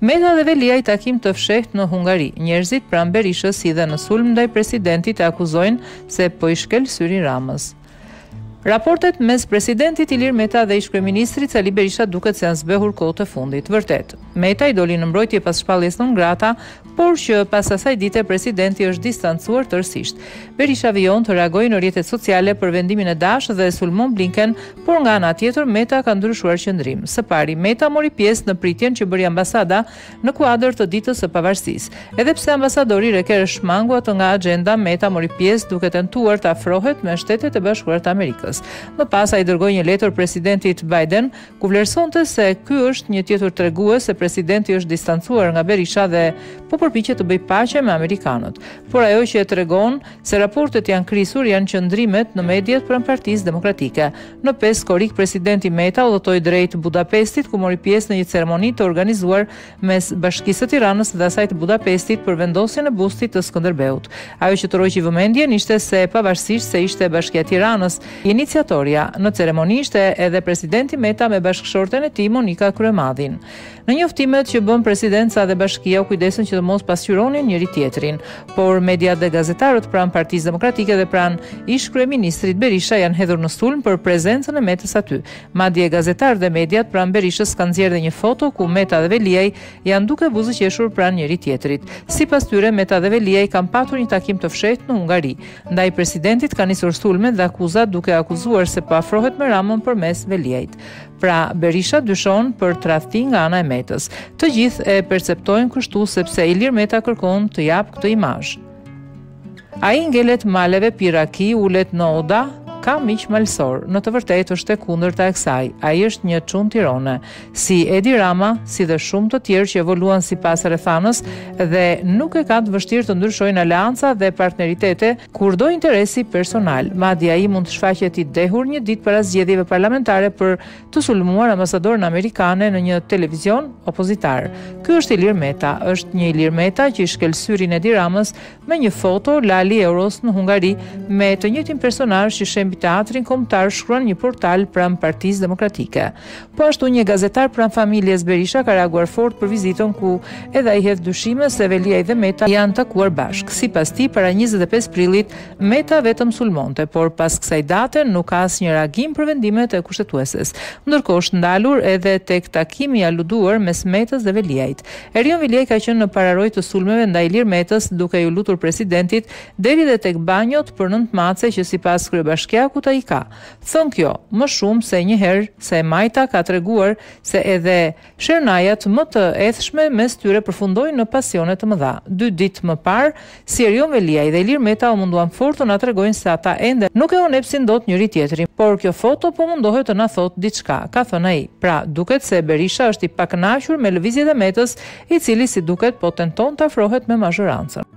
Meta dhe Veliaj takim të fshehtë në Hungari. Njerëzit pranë Berishës hidhen në sulm ndaj presidentit e akuzojnë se po i shkel syrin Ramës. Raportet mes presidentit Ilir Meta dhe ish-kryeministrit Sali Berisha duket se janë zbehur kohët e fundit. Vërtet, Meta i doli në mbrojtje pas shpalljes non grata por që pas asaj dite presidenti është distancuar tërësisht. Berisha vijon të reagojë në rrjetet sociale për vendimin e DASH dhe sulmon Blinken, por nga ana tjetër Meta ka ndryshuar qëndrim. Së pari, Meta mori pjesë në pritjen që bëri ambasada në kuadër të Ditës së Pavarësisë. Edhe pse ambasadori Reeker e shmangu atë nga axhenda, Meta mori pjesë duke tentuar të afrohet me Shtetet e Bashkuara të Amerikës. Më pas ai i dërgoi një letër presidentit Biden, ku vlerësonte se ky është një tjetër tregues se presidenti është distancuar nga Berisha dhe po përpiqet të bëjë paqe me amerikanët. Por ajo që e tregon se raportet janë krisur janë qëndrimet në mediat pranë Partisë Demokratike. Në 5 korrik presidenti Meta udhëtoi drejt Budapestit ku mori pjesë në një ceremoni të organizuar mes Bashkisë së Tiranës dhe asaj të Budapestit për vendosjen e bustit të Skënderbeut. Ajo që tërhoqi vëmendjen ishte se pavarësisht se ishte Bashkia e Tiranës iniciatorja, në ceremoni ishte edhe Presidenti Meta me bashkëshorten e tij Monika Kryemadhin. Në njoftimet që bënë Presidenca dhe Bashkia u kujdesën që të mos pasqyronin njëri-tjetrin, por mediat dhe gazetarët pranë Partisë Demokratike dhe pranë ish-kryeministrit Berisha janë hedhur në sulm për prezencën e Metës aty, Madje gazetarë dhe mediat pranë Berishës kanë nxjerrë dhe një foto ku Meta dhe Veliaj janë duke buzëqeshur pranë njëri-tjetrit. Sipas tyre, Meta dhe Veliaj kanë patur një takim të fshehtë në Hungari. Ndaj presidentit kanë nisur sulmet dhe akuzat duke e akuzuar se po afrohet me Ramën përmes Veliajt. Pra, Berisha dyshon për tradhti nga ana e Metës. Të gjithë e perceptojnë kështu sepse Ilir Meta kërkon të japë këtë imazh. Ai ngelet maleve pi raki, ulet në oda, ka miq malësorë. Në të vërtetë është e kundërta e kësaj. Ai është një çun tirone, si Edi Rama, si dhe shumë të tjerë që evoluan sipas rrethanës dhe nuk e kanë të vështirë të ndryshojnë aleanca dhe partneritete kur do interesi personal. Madje ai mund të shfaqet i dehur një ditë para zgjedhjeve parlamentare për të sulmuar ambasadoren amerikane në një televizion opozitar. Ky është Ilir Meta, është një Ilir Meta që i shkel syrin Edi Ramës me një foto Lali Euros në Hungari me të njëjtin personazh që shembi teatrin kombëtar shkruan një portal pranë Partisë Demokratike. Po ashtu një gazetar pranë familjes Berisha ka reaguar fort për vizitën ku edhe ai hedh dyshime se Veliaj dhe Meta janë takuar bashkë. Sipas tij, para 25 prillit Meta vetëm sulmonte, por pas kësaj date nuk ka asnjë reagim për vendimet e Kushtetueses. Ndërkohë është ndalur edhe tek takimi i aluduar mes Metës dhe Veliajt. Erion Veliaj ka qenë në pararojë të sulmeve ndaj Ilir Metës duke iu lutur presidentit deri dhe tek banjot për nëntë mace që sipas kryebashkiakut ai i ka. Thënë kjo, më shumë se njëherë e majta ka treguar se edhe Sherrnajat më të ethshme mes tyre përfundojnë në pasione të mëdha. Dy ditë më parë, si Erion Veliaj dhe Ilir Meta u munduan fort të na tregojnë se ata ende nuk e honepsin dot njëri-tjetrin. Por kjo foto po mundohet të na thotë diçka, ka thënë ai. Pra, duket se Berisha është i pakënaqur me lëvizjet e Metës, i cili si duket po tenton të afrohet me mazhorancën.